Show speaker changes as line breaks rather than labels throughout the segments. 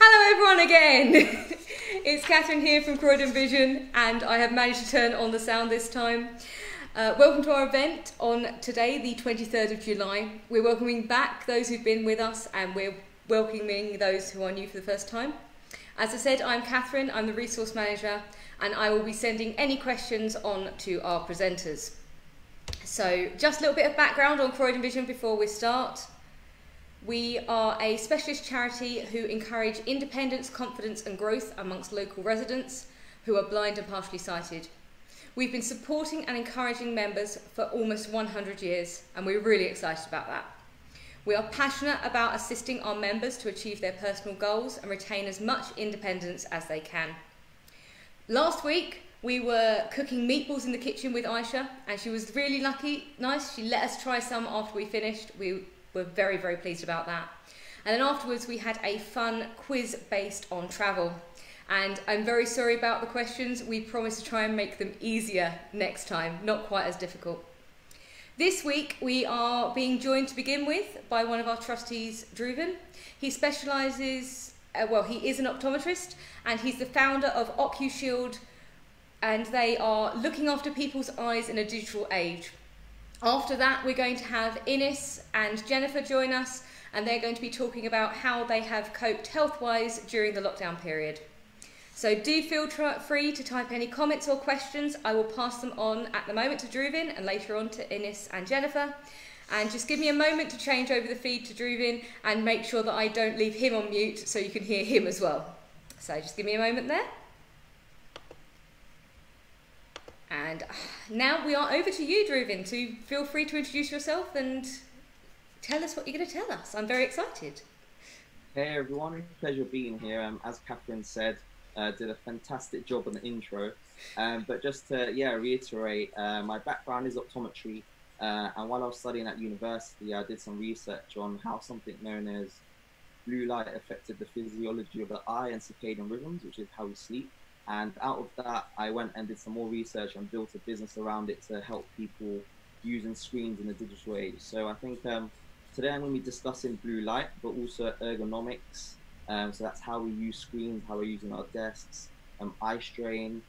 Hello everyone again! it's Catherine here from Croydon Vision and I have managed to turn on the sound this time. Uh, welcome to our event on today, the 23rd of July. We're welcoming back those who've been with us and we're welcoming those who are new for the first time. As I said, I'm Catherine, I'm the resource manager and I will be sending any questions on to our presenters. So just a little bit of background on Croydon Vision before we start. We are a specialist charity who encourage independence, confidence and growth amongst local residents who are blind and partially sighted. We've been supporting and encouraging members for almost 100 years and we're really excited about that. We are passionate about assisting our members to achieve their personal goals and retain as much independence as they can. Last week, we were cooking meatballs in the kitchen with Aisha and she was really lucky, nice. She let us try some after we finished. We were very, very pleased about that. And then afterwards, we had a fun quiz based on travel. And I'm very sorry about the questions. We promise to try and make them easier next time, not quite as difficult. This week, we are being joined to begin with by one of our trustees, Dhruvin. He specialises, uh, well, he is an optometrist, and he's the founder of OcuShield, and they are looking after people's eyes in a digital age. After that, we're going to have Ines and Jennifer join us, and they're going to be talking about how they have coped health-wise during the lockdown period. So do feel free to type any comments or questions. I will pass them on at the moment to Dhruvin and later on to Ines and Jennifer. And just give me a moment to change over the feed to Dhruvin and make sure that I don't leave him on mute so you can hear him as well. So just give me a moment there. And now we are over to you, Dhruvin, to feel free to introduce yourself and tell us what you're going to tell us. I'm very excited.
Hey everyone, pleasure being here. Um, as Catherine said, uh, did a fantastic job on the intro. Um, but just to yeah reiterate, uh, my background is optometry, uh, and while I was studying at university, I did some research on how something known as blue light affected the physiology of the eye and circadian rhythms, which is how we sleep. And out of that, I went and did some more research and built a business around it to help people using screens in the digital age. So I think um, today I'm going to be discussing blue light, but also ergonomics. Um, so that's how we use screens, how we're using our desks, um, eye strain,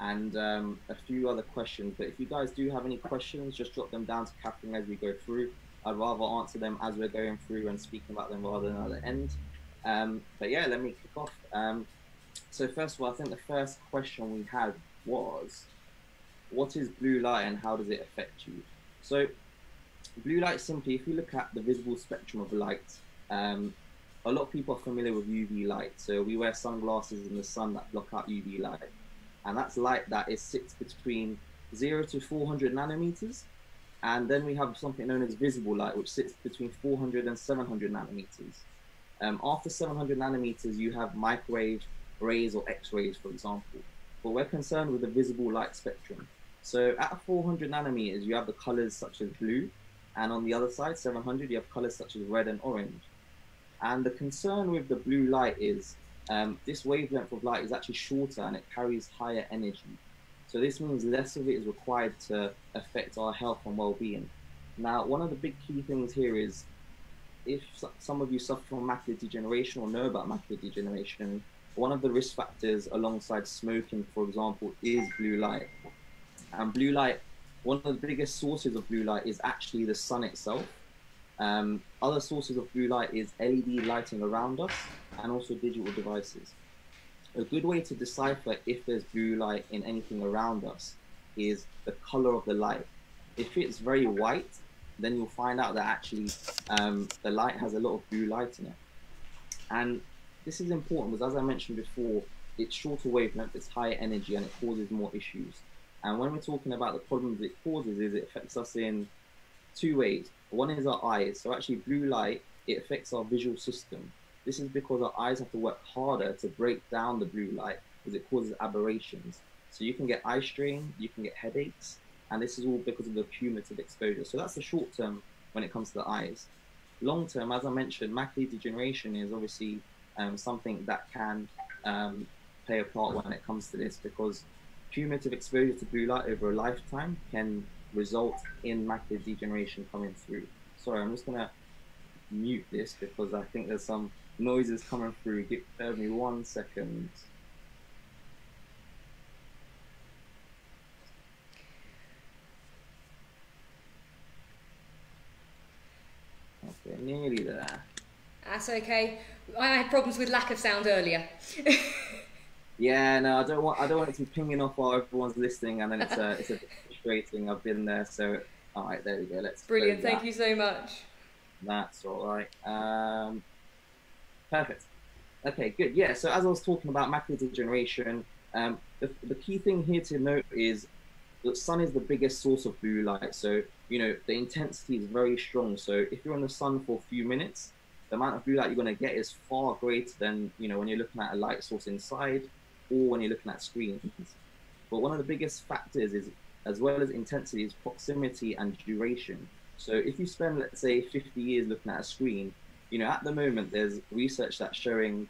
and um, a few other questions. But if you guys do have any questions, just drop them down to Catherine as we go through. I'd rather answer them as we're going through and speaking about them rather than at the end. Um, but yeah, let me kick off. Um, so first of all, I think the first question we had was, what is blue light and how does it affect you? So blue light simply, if you look at the visible spectrum of light, um, a lot of people are familiar with UV light. So we wear sunglasses in the sun that block out UV light. And that's light that is sits between zero to 400 nanometers. And then we have something known as visible light, which sits between 400 and 700 nanometers. Um, after 700 nanometers, you have microwave rays or X-rays, for example. But we're concerned with the visible light spectrum. So at 400 nanometers, you have the colors such as blue, and on the other side, 700, you have colors such as red and orange. And the concern with the blue light is um, this wavelength of light is actually shorter and it carries higher energy. So this means less of it is required to affect our health and well-being. Now, one of the big key things here is if some of you suffer from macular degeneration or know about macular degeneration, one of the risk factors alongside smoking, for example, is blue light. And blue light, one of the biggest sources of blue light is actually the sun itself. Um, other sources of blue light is LED lighting around us and also digital devices. A good way to decipher if there's blue light in anything around us is the color of the light. If it's very white, then you'll find out that actually um, the light has a lot of blue light in it. And this is important because, as I mentioned before, it's shorter wavelength, it's higher energy, and it causes more issues. And when we're talking about the problems it causes, is it affects us in two ways. One is our eyes. So actually, blue light it affects our visual system. This is because our eyes have to work harder to break down the blue light because it causes aberrations. So you can get eye strain, you can get headaches, and this is all because of the cumulative exposure. So that's the short term when it comes to the eyes. Long term, as I mentioned, macular degeneration is obviously um, something that can um, play a part when it comes to this because cumulative exposure to blue light over a lifetime can result in macular degeneration coming through. Sorry, I'm just gonna mute this because I think there's some noises coming through. Give me one second. Okay, nearly there.
That's okay. I had problems with lack of sound earlier.
yeah, no, I don't want I don't want it to be pinging off while everyone's listening, and then it's a it's a bit frustrating. I've been there, so all right, there we go. Let's
brilliant. Thank you so much.
That's all right. Um, perfect. Okay, good. Yeah. So as I was talking about macular degeneration, um, the, the key thing here to note is the sun is the biggest source of blue light. So you know the intensity is very strong. So if you're in the sun for a few minutes, the amount of blue light you're going to get is far greater than you know when you're looking at a light source inside or when you're looking at screens. But one of the biggest factors is as well as intensity is proximity and duration. So if you spend let's say 50 years looking at a screen, you know at the moment there's research that's showing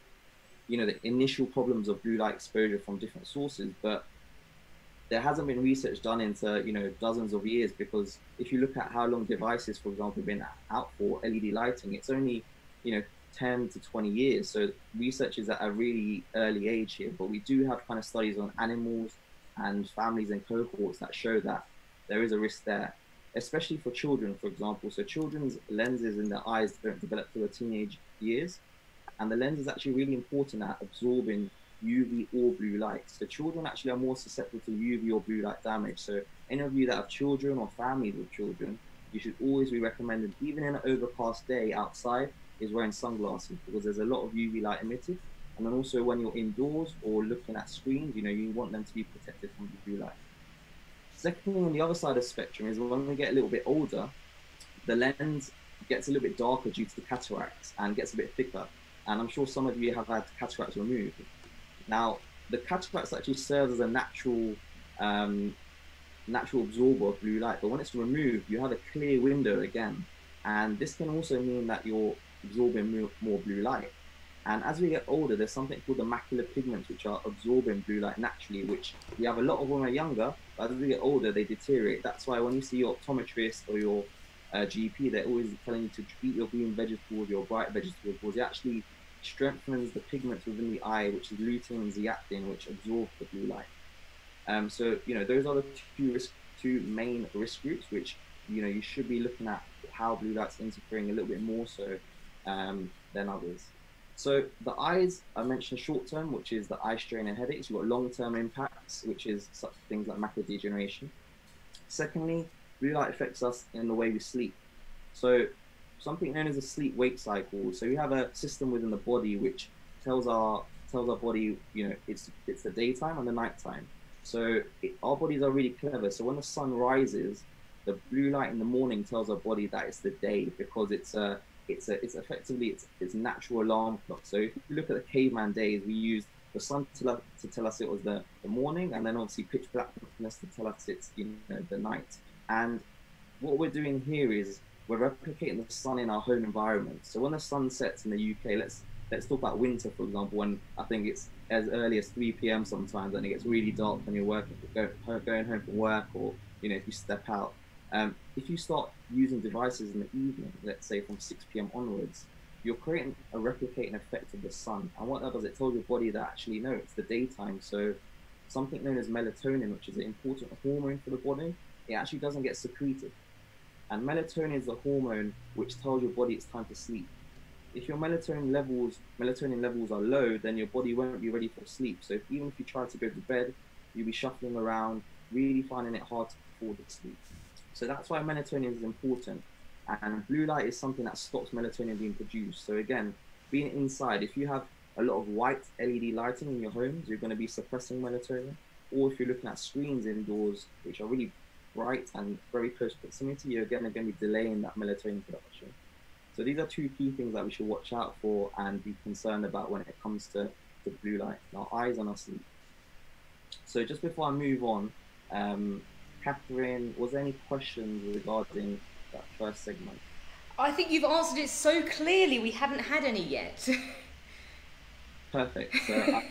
you know the initial problems of blue light exposure from different sources, but there hasn't been research done into you know dozens of years because if you look at how long devices, for example, have been out for LED lighting, it's only you know 10 to 20 years. So research is at a really early age here, but we do have kind of studies on animals and families and cohorts that show that there is a risk there, especially for children, for example. So children's lenses in their eyes don't develop through the teenage years, and the lens is actually really important at absorbing UV or blue light. So children actually are more susceptible to UV or blue light damage. So any of you that have children or families with children, you should always be recommended, even in an overcast day outside, is wearing sunglasses because there's a lot of UV light emitted. And then also when you're indoors or looking at screens, you know, you want them to be protected from the blue light. Second thing on the other side of spectrum is when we get a little bit older, the lens gets a little bit darker due to the cataracts and gets a bit thicker. And I'm sure some of you have had cataracts removed. Now, the cataracts actually serves as a natural um, natural absorber of blue light, but when it's removed, you have a clear window again. And this can also mean that you're absorbing more blue light. And as we get older, there's something called the macular pigments, which are absorbing blue light naturally, which we have a lot of when we're younger, but as we get older, they deteriorate. That's why when you see your optometrist or your uh, GP, they're always telling you to eat your green vegetables, your bright vegetables, because it actually strengthens the pigments within the eye, which is lutein and zeaxanthin, which absorb the blue light. Um, so, you know, those are the two, risk, two main risk groups, which, you know, you should be looking at how blue light's interfering a little bit more so um, than others. So the eyes, I mentioned short term, which is the eye strain and headaches. You've got long term impacts, which is such things like macular degeneration. Secondly, blue light affects us in the way we sleep. So something known as a sleep wake cycle. So we have a system within the body which tells our tells our body, you know, it's it's the daytime and the nighttime. So it, our bodies are really clever. So when the sun rises, the blue light in the morning tells our body that it's the day because it's a it's a, it's effectively it's, it's natural alarm clock. So if you look at the caveman days, we used the sun to, lo- to tell us it was the, the morning, and then obviously pitch blackness to tell us it's you know the night. And what we're doing here is we're replicating the sun in our home environment. So when the sun sets in the UK, let's let's talk about winter, for example, when I think it's as early as 3 p.m. sometimes, and it gets really dark when you're working, going home from work, or you know if you step out. Um, if you start using devices in the evening, let's say from 6 p.m. onwards, you're creating a replicating effect of the sun. And what that does, it tells your body that actually, no, it's the daytime. So something known as melatonin, which is an important hormone for the body, it actually doesn't get secreted. And melatonin is the hormone which tells your body it's time to sleep. If your melatonin levels melatonin levels are low, then your body won't be ready for sleep. So if, even if you try to go to bed, you'll be shuffling around, really finding it hard to fall asleep. So that's why melatonin is important. And blue light is something that stops melatonin being produced. So again, being inside, if you have a lot of white LED lighting in your homes, you're going to be suppressing melatonin. Or if you're looking at screens indoors, which are really bright and very close proximity, you're again going to be delaying that melatonin production. So these are two key things that we should watch out for and be concerned about when it comes to, to blue light, our eyes and our sleep. So just before I move on, um, Catherine, was there any questions regarding that first segment?
I think you've answered it so clearly. We haven't had any yet.
Perfect. So I,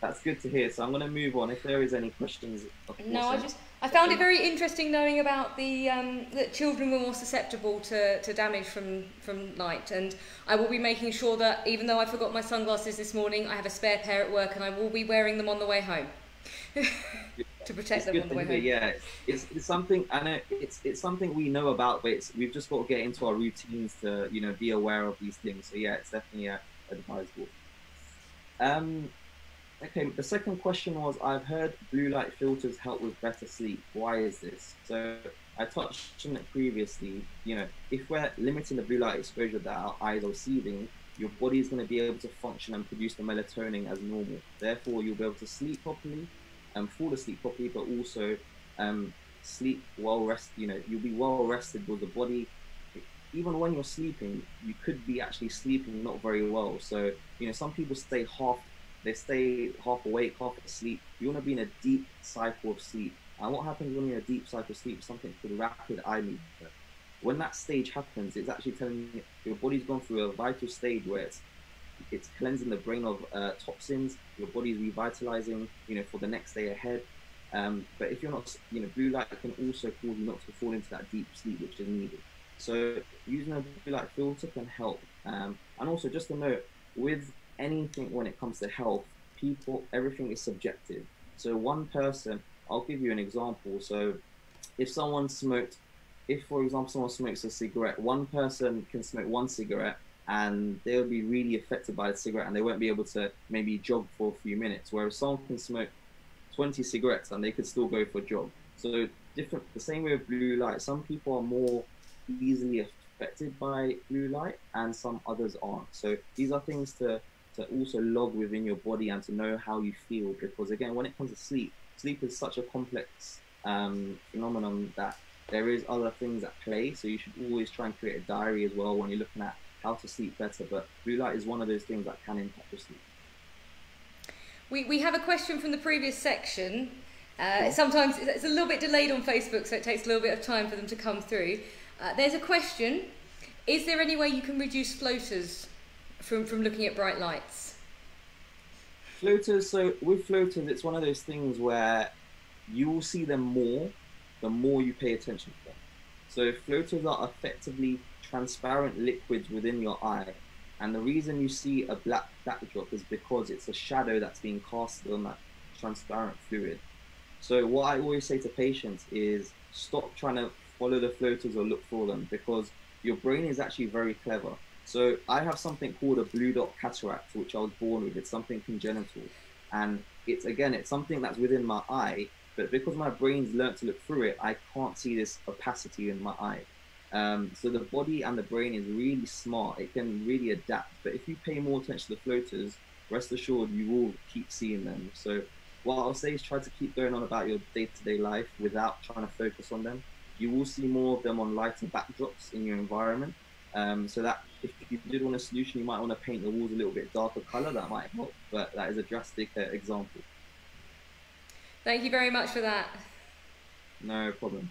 that's good to hear. So I'm going to move on. If there is any questions,
no, I just I found it very interesting knowing about the um, that children were more susceptible to, to damage from, from light, and I will be making sure that even though I forgot my sunglasses this morning, I have a spare pair at work, and I will be wearing them on the way home to protect them on the way home.
Yeah, it's, it's something I know it's it's something we know about, but it's, we've just got to get into our routines to you know be aware of these things. So yeah, it's definitely uh, advisable. Um, Okay, the second question was I've heard blue light filters help with better sleep. Why is this? So I touched on it previously. You know, if we're limiting the blue light exposure that our eyes are receiving, your body is going to be able to function and produce the melatonin as normal. Therefore, you'll be able to sleep properly and fall asleep properly, but also um, sleep well rested. You know, you'll be well rested with the body. Even when you're sleeping, you could be actually sleeping not very well. So, you know, some people stay half they stay half awake, half asleep. You want to be in a deep cycle of sleep. And what happens when you're in a deep cycle of sleep? Something called rapid eye movement. When that stage happens, it's actually telling you your body's gone through a vital stage where it's it's cleansing the brain of uh, toxins. Your body's revitalizing, you know, for the next day ahead. Um, but if you're not, you know, blue light can also cause you not to fall into that deep sleep which is needed. So using a blue light filter can help. Um, and also just to note, with anything when it comes to health, people, everything is subjective. So one person, I'll give you an example. So if someone smoked, if for example someone smokes a cigarette, one person can smoke one cigarette and they'll be really affected by the cigarette and they won't be able to maybe jog for a few minutes. Whereas someone can smoke 20 cigarettes and they could still go for a jog. So different, the same way with blue light. Some people are more easily affected by blue light and some others aren't. So these are things to to also log within your body and to know how you feel. Because again, when it comes to sleep, sleep is such a complex um, phenomenon that there is other things at play. So you should always try and create a diary as well when you're looking at how to sleep better. But blue light is one of those things that can impact your sleep.
We, we have a question from the previous section. Uh, sometimes it's a little bit delayed on Facebook, so it takes a little bit of time for them to come through. Uh, there's a question Is there any way you can reduce floaters from, from looking at bright lights?
Floaters, so with floaters, it's one of those things where you will see them more the more you pay attention to them. So floaters are effectively transparent liquids within your eye. And the reason you see a black backdrop is because it's a shadow that's being casted on that transparent fluid. So what I always say to patients is stop trying to follow the floaters or look for them because your brain is actually very clever. So I have something called a blue dot cataract, which I was born with. It's something congenital, and it's again, it's something that's within my eye. But because my brain's learned to look through it, I can't see this opacity in my eye. Um, so the body and the brain is really smart. It can really adapt. But if you pay more attention to the floaters, rest assured you will keep seeing them. So what I'll say is try to keep going on about your day-to-day life without trying to focus on them. You will see more of them on lighter backdrops in your environment. Um, so that if you did want a solution, you might want to paint the walls a little bit darker color. That might help, but that is a drastic uh, example.
Thank you very much for that.
No problem.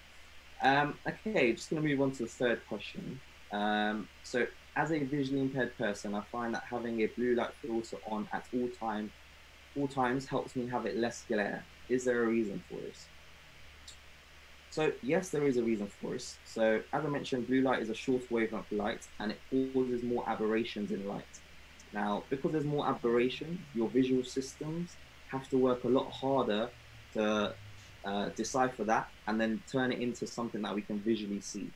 Um, okay, just going to move on to the third question. Um, so, as a visually impaired person, I find that having a blue light filter on at all time, all times helps me have it less glare. Is there a reason for this? So yes, there is a reason for this. So as I mentioned, blue light is a short wavelength light and it causes more aberrations in light. Now, because there's more aberration, your visual systems have to work a lot harder to uh, decipher that and then turn it into something that we can visually see.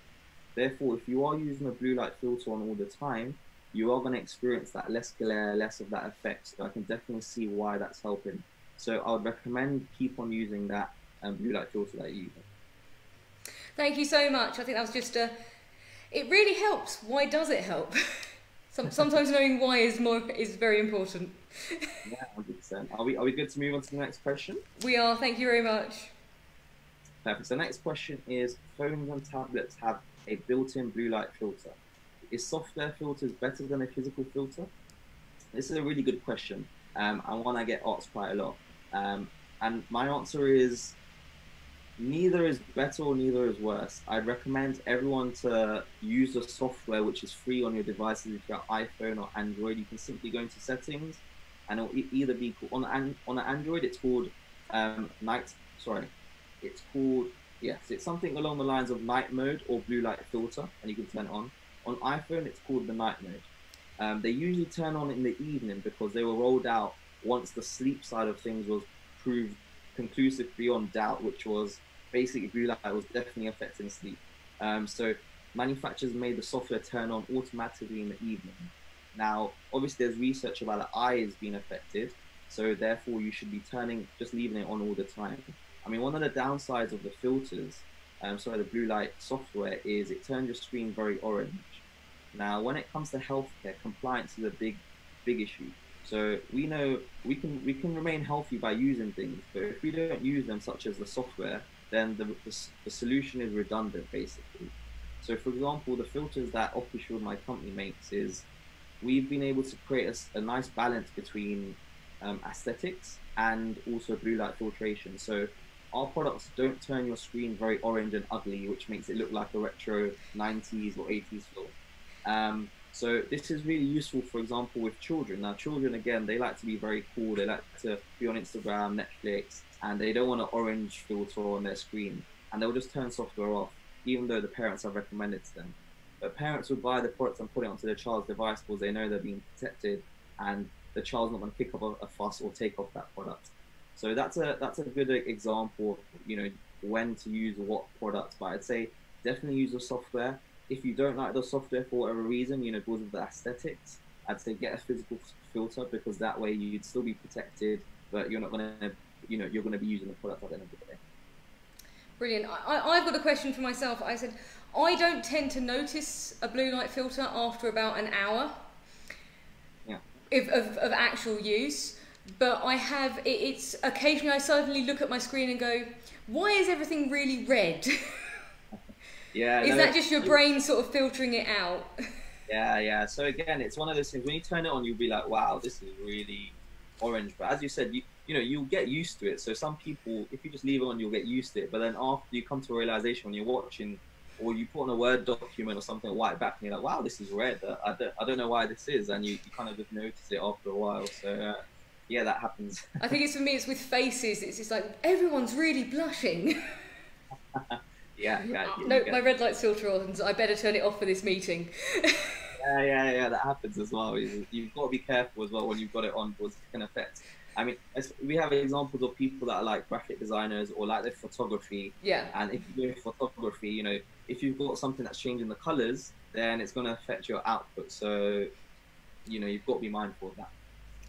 Therefore, if you are using a blue light filter on all the time, you are going to experience that less glare, less of that effect. So I can definitely see why that's helping. So I would recommend keep on using that um, blue light filter that you use.
Thank you so much. I think that was just a. It really helps. Why does it help? Sometimes knowing why is more is very important.
yeah, hundred percent. Are we are we good to move on to the next question?
We are. Thank you very much.
Perfect. So the next question is: Phones and tablets have a built-in blue light filter. Is software filters better than a physical filter? This is a really good question, um, and one I get asked quite a lot. Um, and my answer is neither is better or neither is worse. I'd recommend everyone to use the software which is free on your devices. If you're iPhone or Android, you can simply go into settings, and it'll either be on an on an Android. It's called um, Night. Sorry, it's called yes, it's something along the lines of night mode or blue light filter, and you can turn it on. On iPhone, it's called the night mode. Um, they usually turn on in the evening because they were rolled out once the sleep side of things was proved conclusive beyond doubt, which was basically blue light was definitely affecting sleep. Um, so manufacturers made the software turn on automatically in the evening. Now, obviously, there's research about the eyes being affected, so therefore you should be turning, just leaving it on all the time. I mean, one of the downsides of the filters, um, sorry, the blue light software is it turns your screen very orange. Now, when it comes to healthcare, compliance is a big, big issue. So we know we can we can remain healthy by using things, but if we don't use them, such as the software, then the, the, the solution is redundant, basically. So, for example, the filters that OcuShield, my company, makes is we've been able to create a, a nice balance between um, aesthetics and also blue light filtration. So our products don't turn your screen very orange and ugly, which makes it look like a retro 90s or 80s film. Um, so this is really useful, for example, with children. Now, children, again, they like to be very cool. They like to be on Instagram, Netflix, and they don't want an orange filter on their screen. And they'll just turn software off, even though the parents have recommended to them. But parents will buy the products and put it onto their child's device because they know they're being protected and the child's not going to pick up a, a fuss or take off that product. So that's a that's a good example of you know when to use what products. But I'd say definitely use the software. If you don't like the software for whatever reason, you know, because of the aesthetics, I'd say get a physical filter because that way you'd still be protected, but you're not going to, you know, you're going to be using the product at the end of the day.
Brilliant. I, I've got a question for myself. I said, I don't tend to notice a blue light filter after about an hour
yeah.
of, of, of actual use. But I have, it, it's occasionally I suddenly look at my screen and go, why is everything really red?
yeah.
is no, that just your brain sort of filtering it out?
Yeah, yeah. So again, it's one of those things when you turn it on, you'll be like, wow, this is really orange. But as you said, you, you know, you'll get used to it. So some people, if you just leave it on, you'll get used to it. But then after you come to a realization when you're watching or you put on a Word document or something white back, and you're like, wow, this is red. I don't, I don't know why this is, and you, you kind of just notice it after a while. So uh, yeah, that happens.
I think it's for me. It's with faces. It's just like everyone's really blushing.
yeah, yeah.
No, my red light filter on. I better turn it off for this meeting.
yeah, yeah, yeah. That happens as well. You've got to be careful as well when you've got it on because it can affect I mean, we have examples of people that are like graphic designers or like their photography.
Yeah.
And if you're doing photography, you know, if you've got something that's changing the colors, then it's going to affect your output. So, you know, you've got to be mindful of that.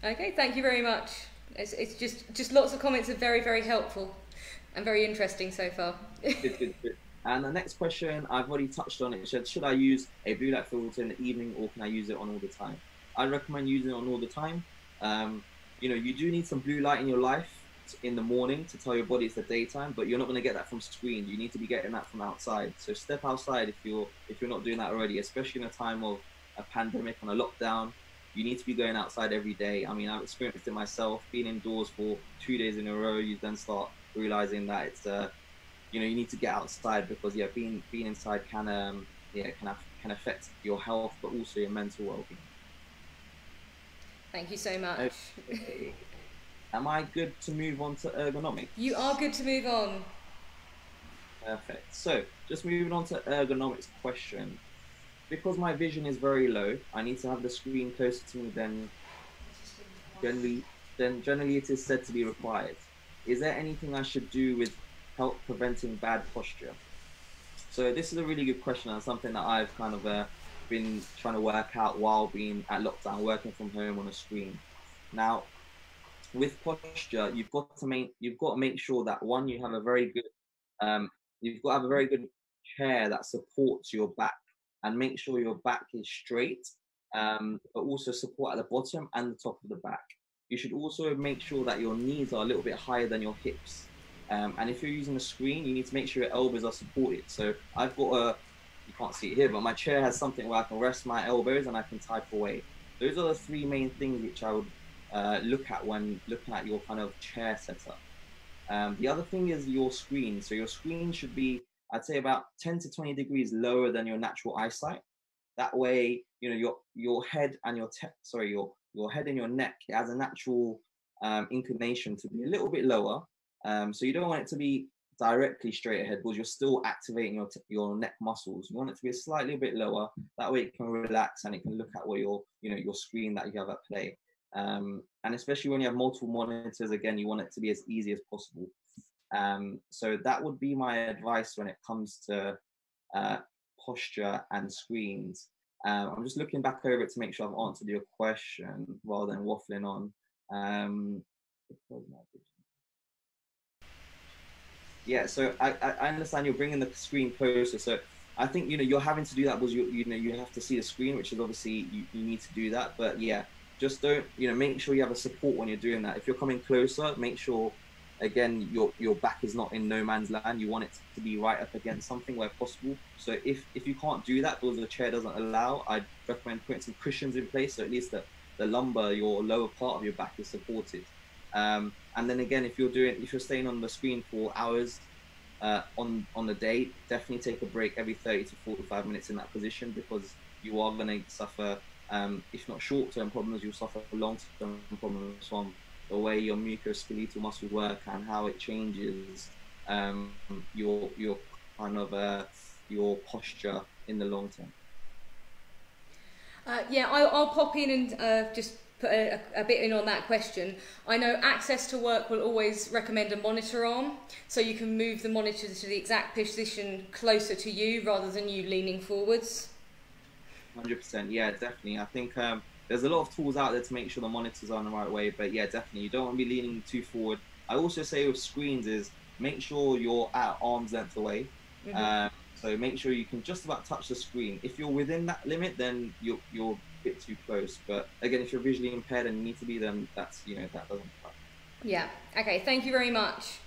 Okay, thank you very much. It's, it's just just lots of comments are very very helpful and very interesting so far.
good, good, good. And the next question, I've already touched on it. Should, should I use a blue light filter in the evening or can I use it on all the time? I recommend using it on all the time. Um, you know, you do need some blue light in your life in the morning to tell your body it's the daytime, but you're not going to get that from screen. You need to be getting that from outside. So step outside if you're if you're not doing that already, especially in a time of a pandemic and a lockdown. You need to be going outside every day. I mean, I've experienced it myself. Being indoors for two days in a row, you then start realizing that it's uh, you know, you need to get outside because yeah, being being inside can um yeah can have, can affect your health, but also your mental well-being.
Thank you so much.
Okay. Am I good to move on to ergonomics?
You are good to move on.
Perfect. So, just moving on to ergonomics question. Because my vision is very low, I need to have the screen closer to me than generally, then generally it is said to be required. Is there anything I should do with help preventing bad posture? So this is a really good question and something that I've kind of uh, been trying to work out while being at lockdown, working from home on a screen. Now, with posture, you've got to make you've got to make sure that one, you have a very good um, you've got to have a very good chair that supports your back and make sure your back is straight, um, but also support at the bottom and the top of the back. You should also make sure that your knees are a little bit higher than your hips. Um, and if you're using a screen, you need to make sure your elbows are supported. So I've got a you can't see it here, but my chair has something where I can rest my elbows and I can type away. Those are the three main things which I would uh, look at when looking at your kind of chair setup. Um, the other thing is your screen. So your screen should be, I'd say, about 10 to 20 degrees lower than your natural eyesight. That way, you know, your your head and your te- sorry, your your head and your neck has a natural um, inclination to be a little bit lower. Um, so you don't want it to be directly straight ahead because you're still activating your, your neck muscles. You want it to be a slightly bit lower. That way it can relax and it can look at what your, you know, your screen that you have at play. Um, and especially when you have multiple monitors, again, you want it to be as easy as possible. Um, so that would be my advice when it comes to uh, posture and screens. Um, I'm just looking back over it to make sure I've answered your question rather than waffling on. Um, yeah, so I, I understand you're bringing the screen closer. So I think you know you're having to do that because you you know you have to see the screen, which is obviously you, you need to do that. But yeah, just don't you know make sure you have a support when you're doing that. If you're coming closer, make sure again your your back is not in no man's land. You want it to be right up against something where possible. So if if you can't do that because the chair doesn't allow, I'd recommend putting some cushions in place so at least the the lumbar, your lower part of your back is supported. Um, and then again, if you're doing, if you're staying on the screen for hours uh, on on the day, definitely take a break every 30 to 45 minutes in that position because you are going to suffer, um, if not short-term problems, you'll suffer long-term problems from the way your musculoskeletal muscles work and how it changes um, your your kind of uh, your posture in the long term.
Uh, yeah, I, will pop in and uh, just put a, a, bit in on that question. I know Access to Work will always recommend a monitor arm, so you can move the monitor to the exact position closer to you rather than you leaning forwards.
100%, yeah, definitely. I think um, there's a lot of tools out there to make sure the monitors are in the right way, but yeah, definitely. You don't want to be leaning too forward. I also say with screens is make sure you're at arm's length away. Mm-hmm. Um, so make sure you can just about touch the screen. If you're within that limit, then you're, you're a bit too close. But again, if you're visually impaired and you need to be, then that's, you know, that doesn't apply.
Yeah. Okay. Thank you very much.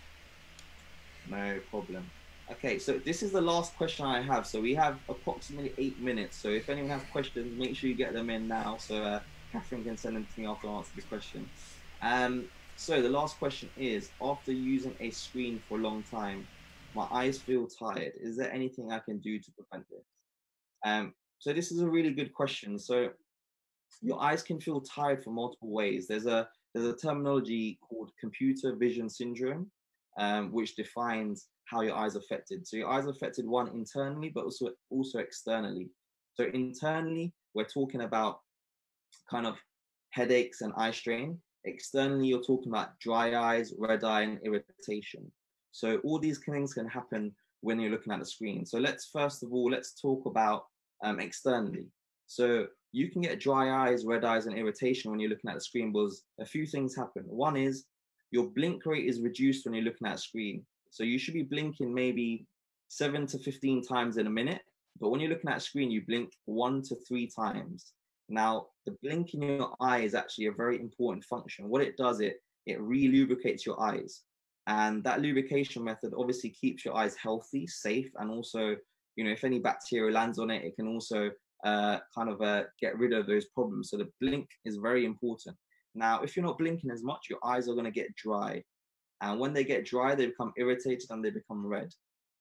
No problem. Okay, so this is the last question I have. So we have approximately eight minutes. So if anyone has questions, make sure you get them in now. So uh, Catherine can send them to me after I answer this question. Um, so the last question is, after using a screen for a long time, my eyes feel tired. Is there anything I can do to prevent this? Um, so this is a really good question. So your eyes can feel tired for multiple ways. There's a there's a terminology called computer vision syndrome, um, which defines how your eyes are affected. So your eyes are affected one internally, but also also externally. So internally, we're talking about kind of headaches and eye strain. Externally, you're talking about dry eyes, red eye, and irritation. So all these things can happen when you're looking at the screen. So let's first of all, let's talk about um, externally. So you can get dry eyes, red eyes, and irritation when you're looking at the screen because a few things happen. One is your blink rate is reduced when you're looking at a screen. So you should be blinking maybe seven to 15 times in a minute. But when you're looking at a screen, you blink one to three times. Now, the blink in your eye is actually a very important function. What it does, it it re-lubricates your eyes. And that lubrication method obviously keeps your eyes healthy, safe, and also, you know, if any bacteria lands on it, it can also uh, kind of uh, get rid of those problems. So the blink is very important. Now, if you're not blinking as much, your eyes are going to get dry. And when they get dry, they become irritated and they become red.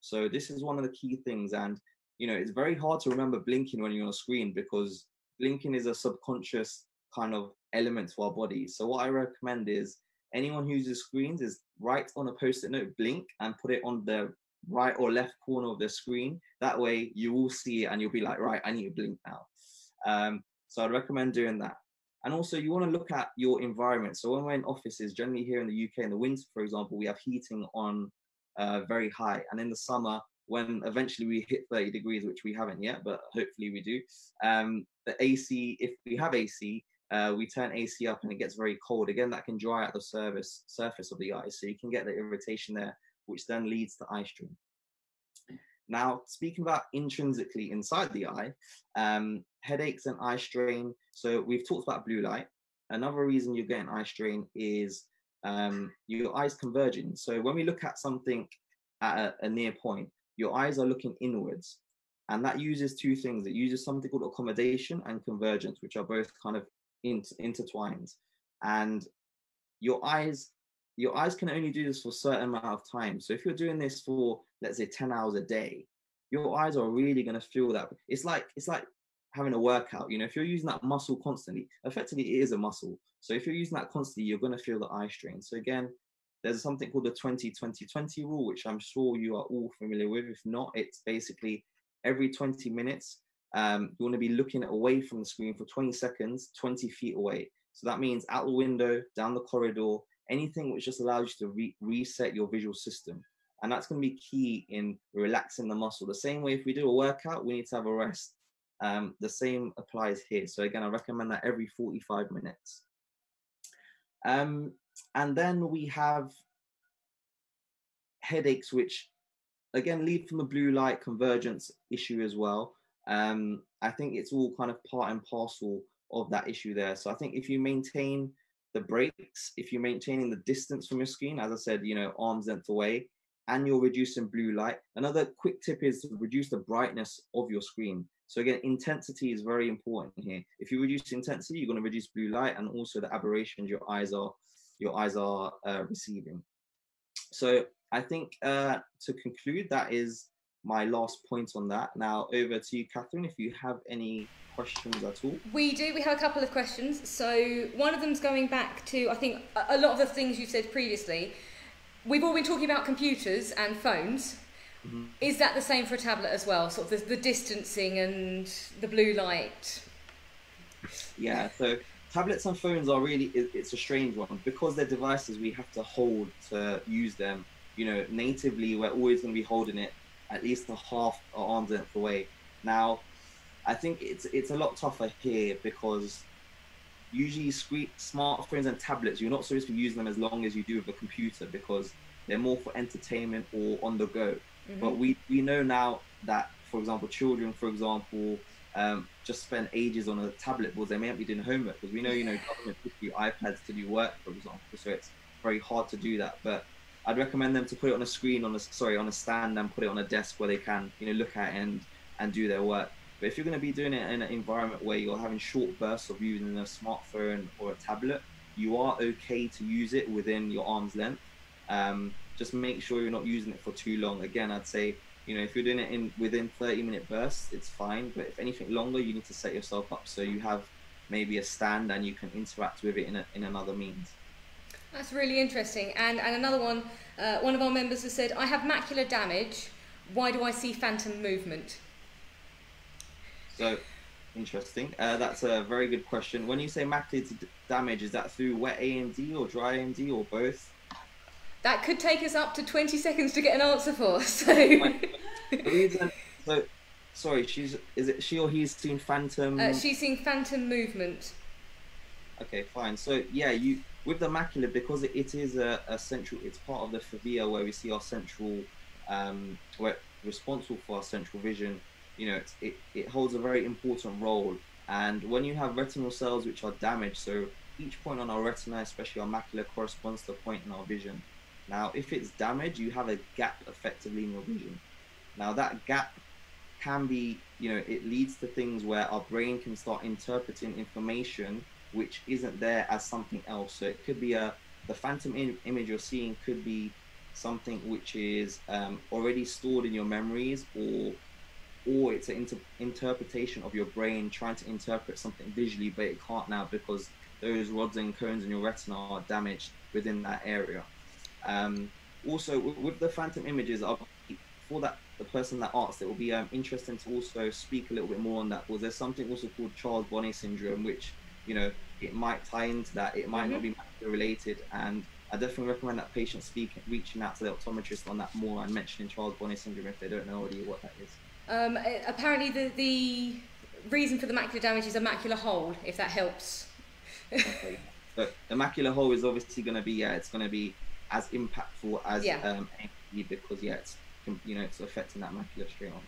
So this is one of the key things. And, you know, it's very hard to remember blinking when you're on a screen because blinking is a subconscious kind of element to our body. So what I recommend is anyone who uses screens is write on a post-it note blink and put it on the right or left corner of the screen that way you will see it and you'll be like right i need to blink now um, so i'd recommend doing that and also you want to look at your environment so when we're in offices generally here in the uk in the winter for example we have heating on uh, very high and in the summer when eventually we hit 30 degrees which we haven't yet but hopefully we do um, the ac if we have ac uh, we turn AC up and it gets very cold. Again, that can dry out the surface surface of the eye, so you can get the irritation there, which then leads to eye strain. Now, speaking about intrinsically inside the eye, um, headaches and eye strain. So we've talked about blue light. Another reason you're getting eye strain is um, your eyes converging. So when we look at something at a, a near point, your eyes are looking inwards. And that uses two things. It uses something called accommodation and convergence, which are both kind of intertwined and your eyes your eyes can only do this for a certain amount of time so if you're doing this for let's say 10 hours a day your eyes are really going to feel that it's like it's like having a workout you know if you're using that muscle constantly effectively it is a muscle so if you're using that constantly you're going to feel the eye strain so again there's something called the 20-20-20 rule, which I'm sure you are all familiar with. If not, it's basically every 20 minutes, um, you want to be looking away from the screen for 20 seconds, 20 feet away. So that means out the window, down the corridor, anything which just allows you to re- reset your visual system. And that's going to be key in relaxing the muscle. The same way if we do a workout, we need to have a rest. Um, the same applies here. So again, I recommend that every 45 minutes. Um, and then we have headaches, which again lead from the blue light convergence issue as well. Um, I think it's all kind of part and parcel of that issue there. So I think if you maintain the breaks, if you're maintaining the distance from your screen, as I said, you know, arms length away, and you're reducing blue light. Another quick tip is to reduce the brightness of your screen. So again, intensity is very important here. If you reduce intensity, you're going to reduce blue light and also the aberrations your eyes are your eyes are uh, receiving. So I think uh, to conclude, that is my last point on that. Now over to you, Catherine, if you have any questions at all.
We do. We have a couple of questions. So one of them's going back to I think a lot of the things you've said previously. We've all been talking about computers and phones. Mm-hmm. Is that the same for a tablet as well? Sort of the, the distancing and the blue light.
Yeah. So tablets and phones are really it's a strange one because they're devices we have to hold to use them you know natively we're always going to be holding it at least a half or arm's length away now i think it's it's a lot tougher here because usually smartphones and tablets you're not supposed to be using them as long as you do with a computer because they're more for entertainment or on the go. Mm-hmm. but we we know now that for example children for example um, just spend ages on a tablet because they may not be doing homework because we know you know government gives you iPads to do work for example so it's very hard to do that. But I'd recommend them to put it on a screen on a sorry on a stand and put it on a desk where they can you know look at it and and do their work but if you're going to be doing it in an environment where you're having short bursts of using a smartphone or a tablet you are okay to use it within your arm's length. Um, just make sure you're not using it for too long. Again I'd say you know if you're doing it in within 30 minute bursts it's fine. But if anything longer you need to set yourself up so you have maybe a stand and you can interact with it in, a, in another means.
That's really interesting. And and another one uh, one of our members has said i have macular damage. Why do i see phantom movement
so interesting uh, that's a very good question when you say macular damage is that through wet amd or dry amd or both
that could take us up to 20 seconds to get an answer for. So,
reason, so sorry, she's is it she or he's seen phantom?
Uh, she's seen phantom movement.
Okay, fine. So yeah, you with the macula because it, it is a, a, central. It's part of the fovea where we see our central, um, where responsible for our central vision. You know, it it holds a very important role. And when you have retinal cells which are damaged, so each point on our retina, especially our macula, corresponds to a point in our vision. Now, if it's damaged, you have a gap effectively in your vision. Now, that gap can be, you know, it leads to things where our brain can start interpreting information which isn't there as something else. So it could be a, the phantom image you're seeing could be something which is um, already stored in your memories or or it's an inter- interpretation of your brain trying to interpret something visually but it can't now because those rods and cones in your retina are damaged within that area um, also, with, with the phantom images, I'll, for that the person that asked, it will be um, interesting to also speak a little bit more on that. Because there's something also called Charles Bonnet syndrome, which you know it might tie into that. It might mm-hmm. not be related, and I definitely recommend that patient speak, reaching out to the optometrist on that more and mentioning Charles Bonnet syndrome if they don't know already what that is.
Um, apparently, the the reason for the macular damage is a macular hole. If that helps.
okay. But the macular hole is obviously going to be yeah, it's going to be as impactful as yeah. um, because yeah, it's you know it's affecting that macular straight on.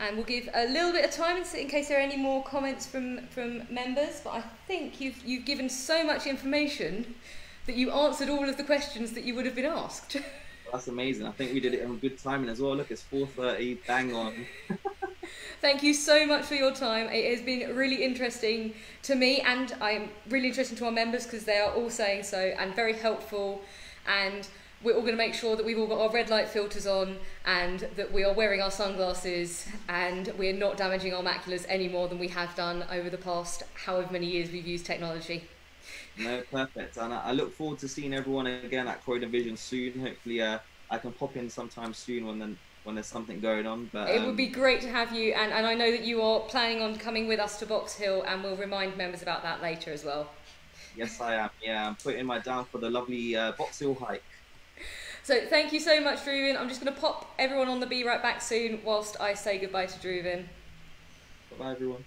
And we'll give a little bit of time in case there are any more comments from from members. But I think you've you've given so much information that you answered all of the questions that you would have been asked.
That's amazing. I think we did it in good timing as well. Look, it's four thirty, bang on.
Thank you so much for your time. It has been really interesting to me, and I'm really interesting to our members because they are all saying so, and very helpful and we're all going to make sure that we've all got our red light filters on and that we are wearing our sunglasses and we're not damaging our maculas any more than we have done over the past however many years we've used technology.
No, perfect. And I, I look forward to seeing everyone again at Croydon Vision soon. Hopefully, uh, I can pop in sometime soon when then when there's something going on. But
it
um,
would be great to have you, and, and I know that you are planning on coming with us to Box Hill, and we'll remind members about that later as well.
Yes, I am. Yeah, I'm putting my down for the lovely uh, Box Hill hike.
So thank you so much, Dhruvin. I'm just going to pop everyone on the Be Right Back soon whilst I say goodbye to.
Bye, bye, everyone.